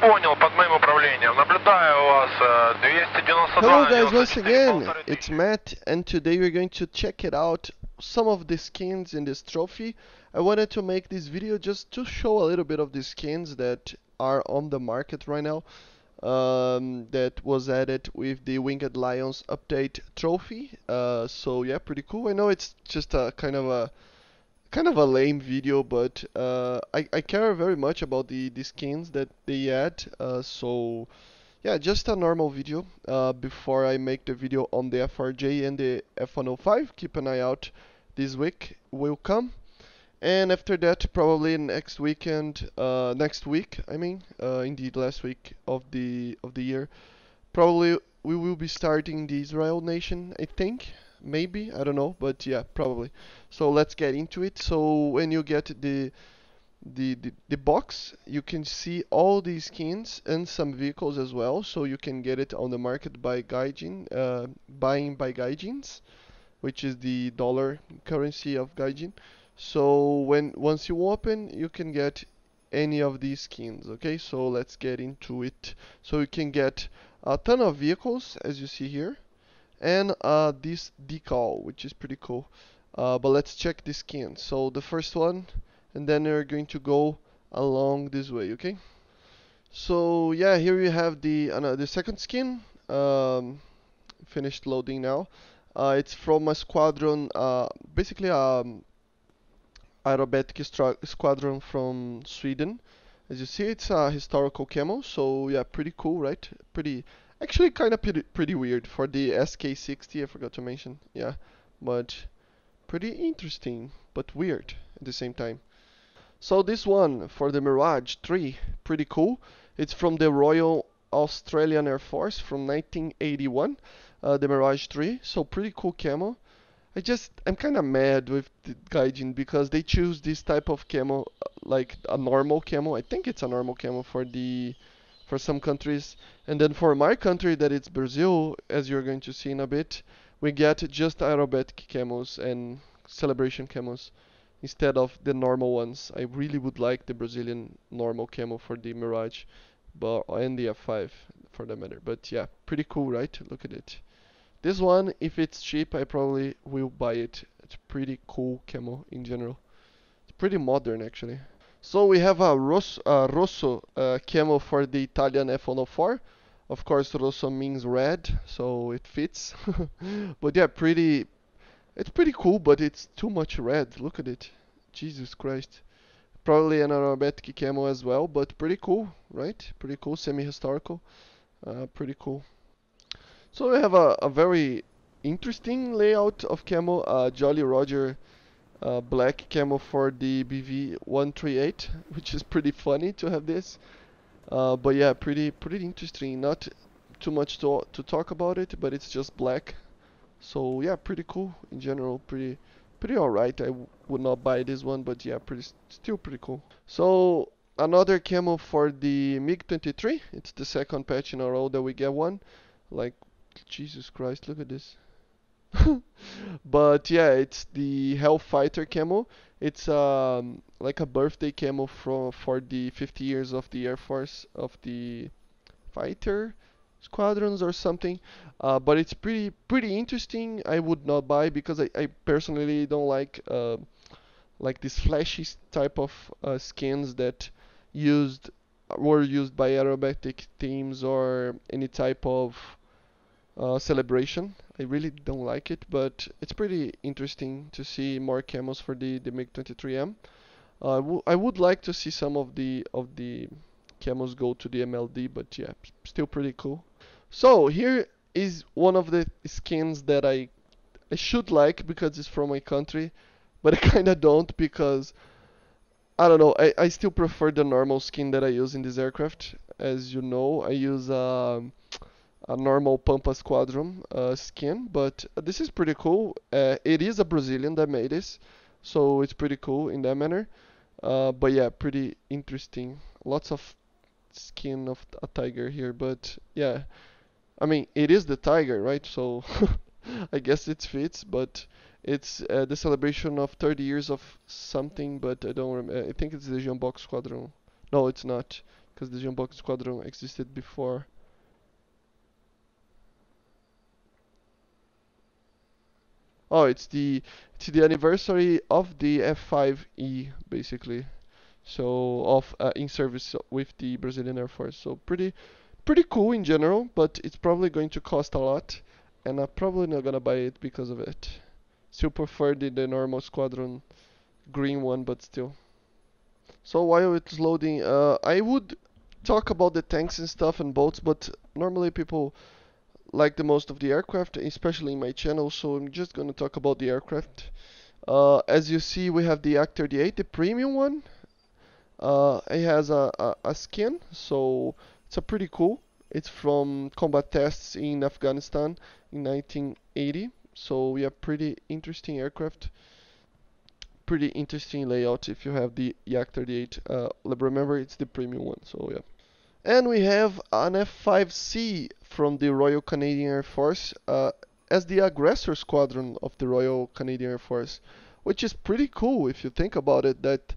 Понял, под моим управлением. Наблюдаю вас. э, 292. Hello guys, 94, once again, полторы it's тысячи. Matt and today we're going to check it out some of the skins in this trophy. I wanted to make this video just to show a little bit of the skins that are on the market right now um, that was added with the Winged Lions update trophy. Uh, so yeah, pretty cool. I know it's just a kind of a kind of a lame video, but uh, I, I care very much about the, the skins that they add. Uh, so yeah, just a normal video uh, before I make the video on the FRJ and the F105. Keep an eye out. This week will come, and after that, probably next weekend, uh, next week. I mean, uh, indeed, last week of the of the year, probably we will be starting the Israel nation. I think, maybe, I don't know, but yeah, probably. So let's get into it. So when you get the the, the, the box you can see all these skins and some vehicles as well. So you can get it on the market by gaijin uh, buying by gaijins which is the dollar currency of gaijin. So when once you open you can get any of these skins okay? So let's get into it. So you can get a ton of vehicles as you see here and uh, this decal which is pretty cool. Uh, but let's check the skins so the first one and then we're going to go along this way okay? So yeah here you have the uh, the second skin. Um, finished loading now. Uh, it's from a squadron uh, basically um aerobatic squadron from Sweden. As you see it's a historical camo so yeah pretty cool right? Pretty actually kind of pretty, pretty weird for the SK60 I forgot to mention yeah but pretty interesting but weird at the same time so this one for the Mirage 3, pretty cool. It's from the Royal Australian Air Force from 1981, uh, the Mirage 3. So pretty cool camo. I just I'm kind of mad with the Gaijin because they choose this type of camo uh, like a normal camo. I think it's a normal camo for the for some countries, and then for my country that it's Brazil, as you're going to see in a bit, we get just aerobatic camos and celebration camos instead of the normal ones. I really would like the Brazilian normal camo for the Mirage, but and the F5 for that matter. But yeah, pretty cool, right? Look at it. This one, if it's cheap, I probably will buy it. It's pretty cool camo in general. It's pretty modern actually. So we have a Rosso, uh, Rosso uh, camo for the Italian F104. Of course, Rosso means red, so it fits. but yeah, pretty it's pretty cool, but it's too much red. Look at it. Jesus Christ. Probably an aerobatic camo as well, but pretty cool, right? Pretty cool, semi-historical. Uh, pretty cool. So we have a, a very interesting layout of camo. Uh, Jolly Roger uh, black camo for the BV138, which is pretty funny to have this. Uh, but yeah, pretty pretty interesting. Not too much to to talk about it, but it's just black so yeah, pretty cool in general. Pretty, pretty alright. I would not buy this one, but yeah, pretty still pretty cool. So another camo for the MiG-23. It's the second patch in a row that we get one. Like Jesus Christ, look at this. but yeah, it's the Hellfighter camo. It's um like a birthday camo for for the 50 years of the Air Force of the fighter squadrons or something. Uh, but it's pretty pretty interesting. I would not buy because I, I personally don't like uh, like this flashy type of uh, skins that used were used by aerobatic teams or any type of uh, celebration. I really don't like it, but it's pretty interesting to see more camos for the the MiG-23M. Uh, I would like to see some of the of the camos go to the MLD, but yeah, still pretty cool. So here is one of the skins that I I should like because it's from my country, but I kinda don't because I don't know. I, I still prefer the normal skin that I use in this aircraft. As you know, I use um, a normal Pampa Squadron uh, skin, but this is pretty cool. Uh, it is a Brazilian that made this, so it's pretty cool in that manner. Uh, but yeah, pretty interesting. Lots of skin of a tiger here, but yeah, I mean it is the tiger, right? So I guess it fits, but it's uh, the celebration of 30 years of something, but I don't remember. I think it's the Jambock Squadron. No, it's not. because the Jumbo Squadron existed before. Oh, it's the it's the anniversary of the F5E basically. So of uh, in service with the Brazilian Air Force. So pretty pretty cool in general, but it's probably going to cost a lot and I'm probably not gonna buy it because of it. Still prefer the, the normal squadron green one, but still. So while it's loading, uh, I would talk about the tanks and stuff and boats, but normally people like the most of the aircraft, especially in my channel, so I'm just gonna talk about the aircraft. Uh, as you see, we have the Yak-38, the premium one. Uh, it has a, a, a skin, so it's a pretty cool. It's from combat tests in Afghanistan in 1980. So we have pretty interesting aircraft. Pretty interesting layout if you have the Yak-38. Uh, remember, it's the premium one. So yeah. And we have an F-5C from the Royal Canadian Air Force uh, as the aggressor squadron of the Royal Canadian Air Force, which is pretty cool if you think about it. That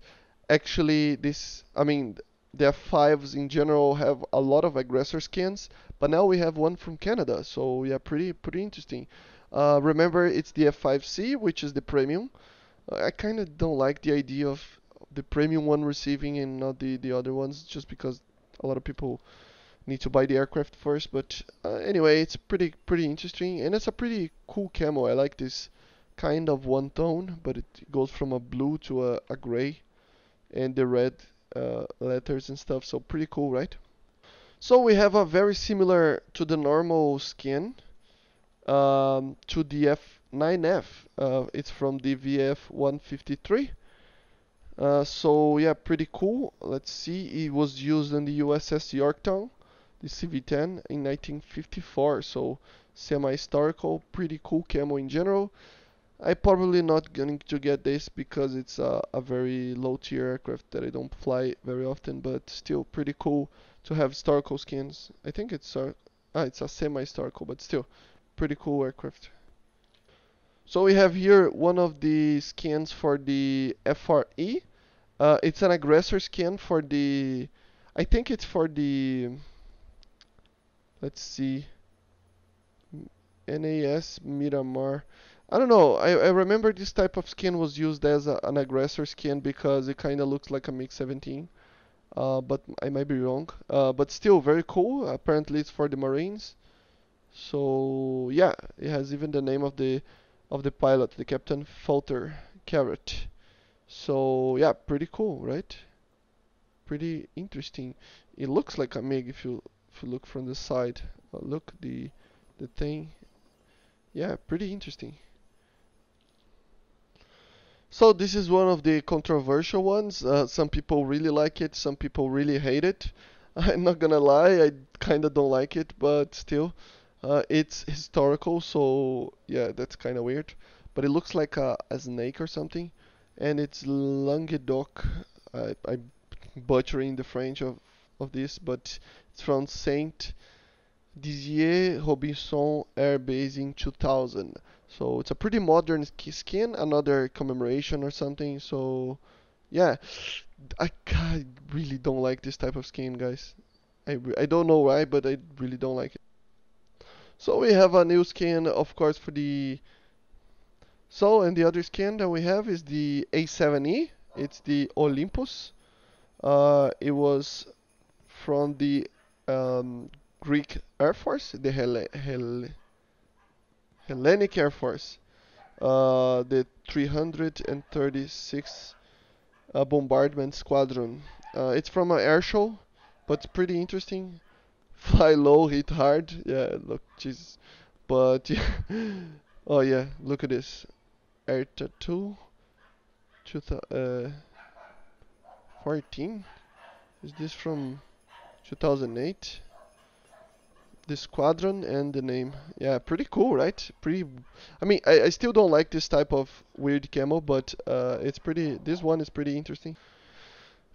actually this, I mean, the F5s in general have a lot of aggressor skins, but now we have one from Canada. So yeah, pretty pretty interesting. Uh, remember, it's the F5C, which is the premium. Uh, I kind of don't like the idea of the premium one receiving and not the the other ones, just because a lot of people need to buy the aircraft first. But uh, anyway, it's pretty pretty interesting, and it's a pretty cool camo. I like this kind of one tone, but it goes from a blue to a, a gray, and the red uh, letters and stuff. So pretty cool, right? So we have a very similar to the normal skin um, to the F9F. Uh, it's from the VF153. Uh, so yeah, pretty cool. Let's see, it was used in the USS Yorktown, the CV-10 in 1954. So semi-historical, pretty cool camo in general. I probably not going to get this because it's a, a very low tier aircraft that I don't fly very often, but still pretty cool to have historical skins. I think it's a, ah, it's a semi-historical, but still pretty cool aircraft. So we have here one of the skins for the FRE. Uh, it's an aggressor skin for the, I think it's for the, let's see, NAS Miramar. I don't know. I, I remember this type of skin was used as a, an aggressor skin because it kind of looks like a MiG-17. Uh, but I might be wrong. Uh, but still very cool. Apparently it's for the Marines. So yeah, it has even the name of the of the pilot, the Captain Falter Carrot. So yeah, pretty cool, right? Pretty interesting. It looks like a MiG if you if you look from the side. Uh, look the the thing. Yeah, pretty interesting. So this is one of the controversial ones. Uh, some people really like it, some people really hate it. I'm not gonna lie, I kinda don't like it, but still, uh, it's historical, so yeah, that's kinda weird. But it looks like a, a snake or something, and it's Languedoc. I, I'm butchering the French of of this, but it's from Saint Dizier Robinson Air Base in 2000. So it's a pretty modern skin, another commemoration or something. So yeah, I, I really don't like this type of skin, guys. I, I don't know why, but I really don't like it. So we have a new skin, of course, for the... So, and the other skin that we have is the A7E. It's the Olympus. Uh, it was from the um, Greek Air Force, the Hel Hel Hellenic Air Force, uh, the 336 uh, Bombardment Squadron. Uh, it's from an air show, but pretty interesting. Fly low, hit hard. Yeah, look, Jesus. But oh yeah, look at this. Air tattoo. 2014. Uh, Is this from 2008? the squadron and the name. Yeah, pretty cool, right? Pretty. I mean, I, I still don't like this type of weird camo, but uh, it's pretty. This one is pretty interesting.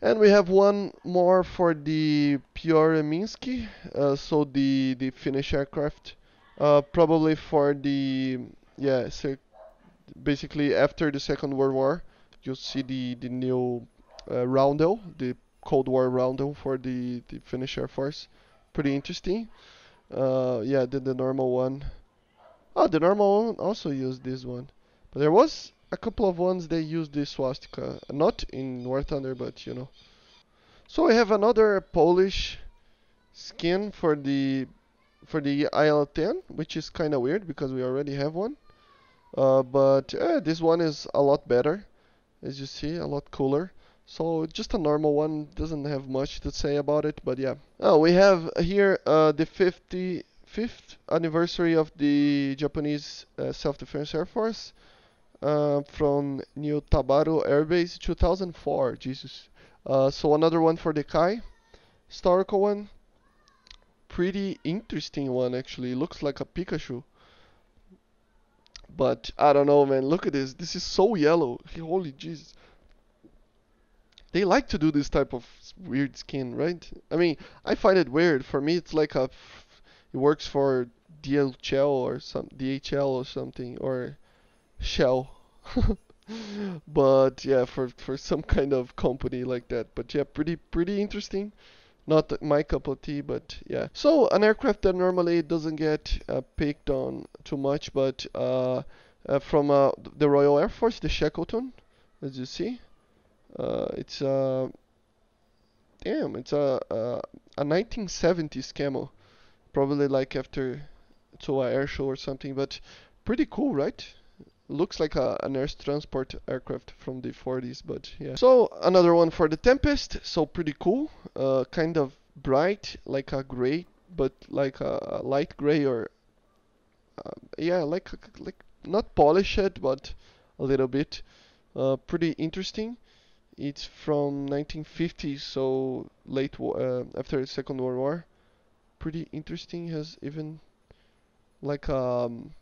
And we have one more for the Pyörremyrsky, uh, so the the Finnish aircraft, uh, probably for the yeah, basically after the Second World War, you'll see the the new uh, Roundel, the Cold War roundel for the, the Finnish Air Force. Pretty interesting. Uh, yeah, then the normal one. Oh, the normal one also used this one. But there was a couple of ones they used the swastika. Not in War Thunder, but you know. So we have another Polish skin for the for the IL-10, which is kind of weird because we already have one. Uh, but eh, this one is a lot better, as you see, a lot cooler. So just a normal one, doesn't have much to say about it, but yeah. Oh, we have here uh, the 55th anniversary of the Japanese uh, Self-Defense Air Force uh, from New Tabaro Air Base 2004. Jesus. Uh, so another one for the Kai, historical one. Pretty interesting one actually. Looks like a Pikachu. But I don't know, man. Look at this. This is so yellow. Holy Jesus. They like to do this type of weird skin, right? I mean, I find it weird. For me, it's like a. It works for DHL or some DHL or something or Shell. but yeah, for for some kind of company like that. But yeah, pretty pretty interesting. Not my cup of tea, but yeah. So an aircraft that normally doesn't get uh, picked on too much, but uh, uh, from uh, the Royal Air Force, the Shackleton, as you see, uh, it's a damn, it's a a, a 1970s camo, probably like after to air show or something, but pretty cool, right? Looks like a, an air transport aircraft from the 40s, but yeah. So another one for the Tempest, so pretty cool, uh, kind of bright, like a gray, but like a, a light gray or uh, yeah, like like not polished, but a little bit. Uh, pretty interesting. It's from 1950, so late uh, after the Second World War. Pretty interesting. Has even like um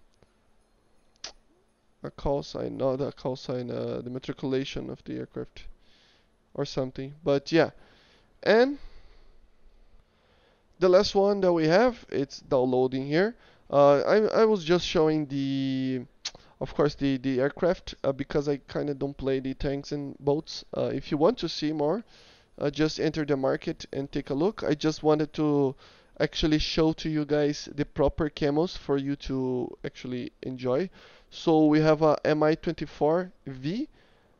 a call sign, not a call sign, uh, the matriculation of the aircraft or something. But yeah, and the last one that we have, it's downloading here. Uh, I, I was just showing the, of course, the, the aircraft uh, because I kind of don't play the tanks and boats. Uh, if you want to see more, uh, just enter the market and take a look. I just wanted to actually show to you guys the proper camos for you to actually enjoy. So we have a Mi-24V,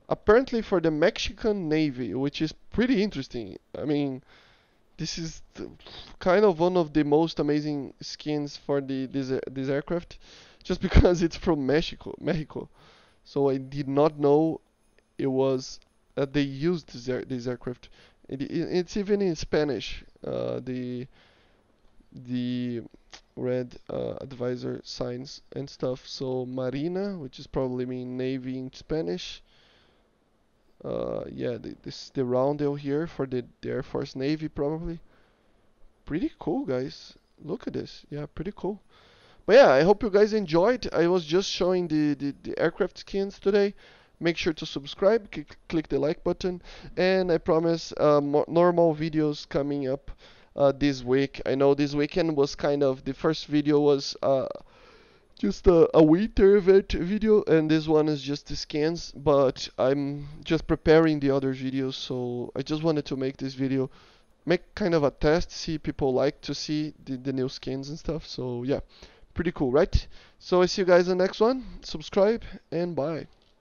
apparently for the Mexican Navy, which is pretty interesting. I mean, this is kind of one of the most amazing skins for the this, this aircraft, just because it's from Mexico. Mexico. So I did not know it was that they used this, air, this aircraft. It, it, it's even in Spanish. Uh, the the red uh, advisor signs and stuff. So Marina, which is probably mean Navy in Spanish. Uh, yeah, the, this the roundel here for the, the Air Force Navy probably. Pretty cool, guys. Look at this. Yeah, pretty cool. But yeah, I hope you guys enjoyed. I was just showing the, the, the aircraft skins today. Make sure to subscribe, click the like button, and I promise uh, normal videos coming up uh, this week. I know this weekend was kind of the first video was uh, just a, a winter event video, and this one is just the scans. But I'm just preparing the other videos, so I just wanted to make this video, make kind of a test, see people like to see the, the new skins and stuff. So yeah, pretty cool, right? So I see you guys in the next one. Subscribe and bye.